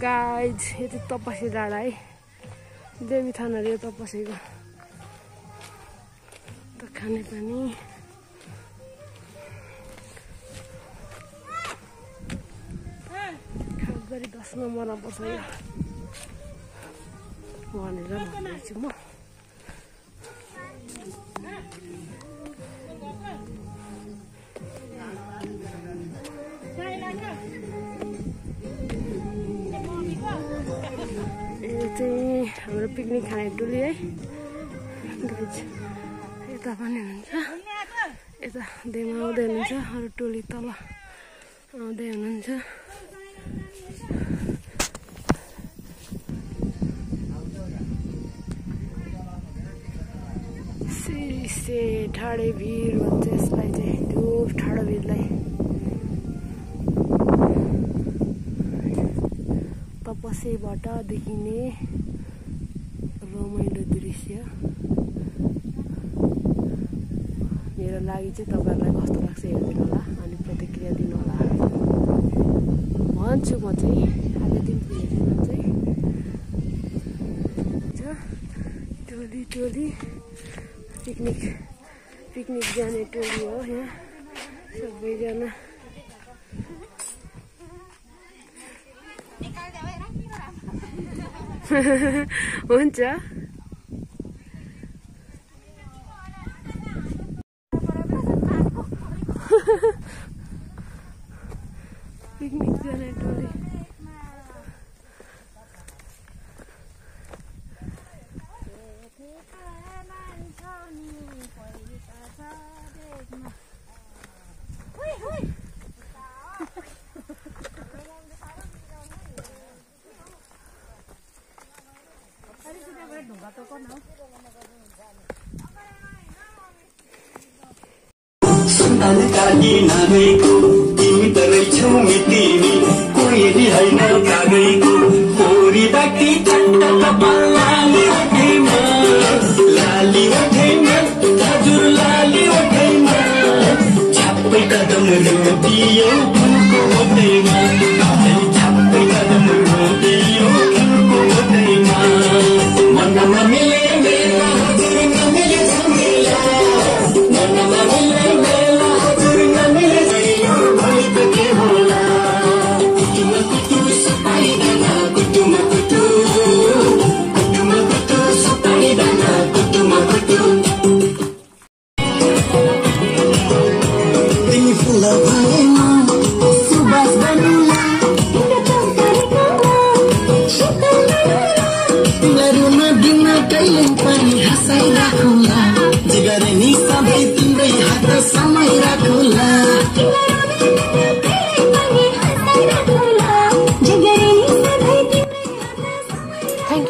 Guys यो चाहिँ तपसी डाँडा है देवी थानाहरू यो तपसीको त खाने पानी खासगरी दस नम्बरमा पर्छ यो भनेर भन्दैछु म हाम्रो पिकनिक खाने टोली है यता पनि हुनुहुन्छ। यता देमा आउँदै हुनुहुन्छ। अरू टोली तल आउँदै हुनुहुन्छ। सिरिसे ठाडे भिर भन्छ यसलाई चाहिँ। त्यो ठाडो भिरलाई तपसीबाट देखिने दृश्य मेरो लागि चाहिँ तपाईँहरूलाई कस्तो लाग्छ हेरिदिनु होला अनि प्रतिक्रिया दिनु होला भन्छु म चाहिँ आज दिन हेरिदिनु चाहिँ टोली टोली पिकनिक पिकनिक जाने टोली हो यहाँ सबैजना हुन्छ పిక్నిక్ అనేటువంటి Hãy subscribe cho kênh Ghiền सुन्दाल काली नागैको तिमी त रहेछौ मितिमी कोही होइन कागैको पोरी बाटी चट्ट लाली ओठैमा लाली ओठैमा हजुर लाली ओठैमा छाप्पै कदम रोटियो फुलको ओठैमा Thank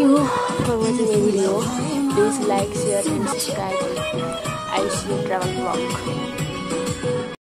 you for watching my video. Please like, share and subscribe. I see you travel vlog.